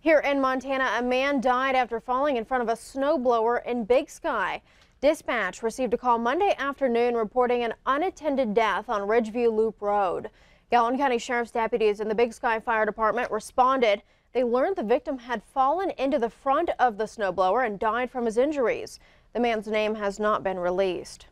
Here in Montana, a man died after falling in front of a snowblower in Big Sky. Dispatch received a call Monday afternoon reporting an unattended death on Ridgeview Loop Road. Gallatin County Sheriff's deputies and the Big Sky Fire Department responded. They learned the victim had fallen into the front of the snowblower and died from his injuries. The man's name has not been released.